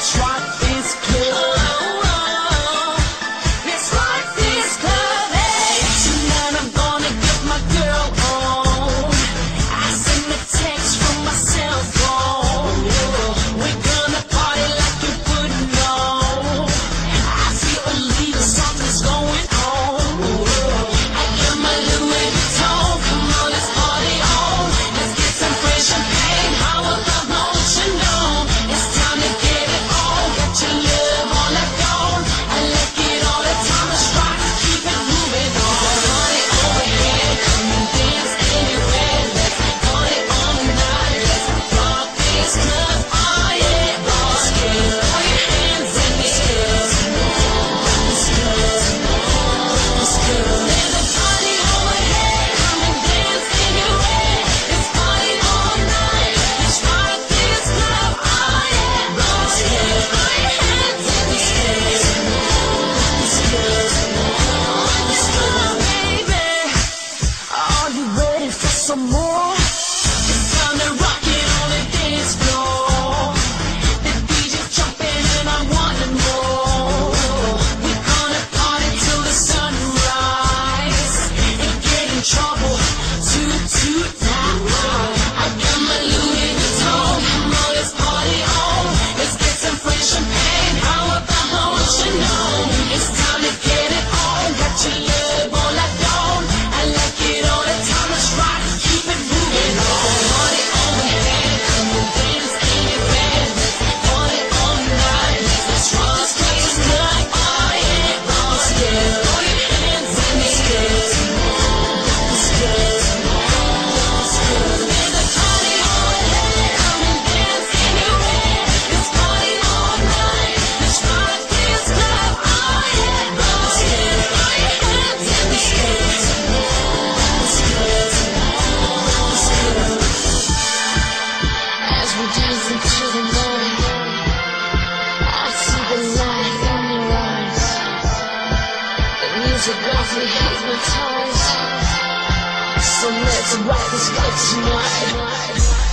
try Into the noise. I see the light in your eyes. The music roughly hypnotized. So let's rock this fight tonight.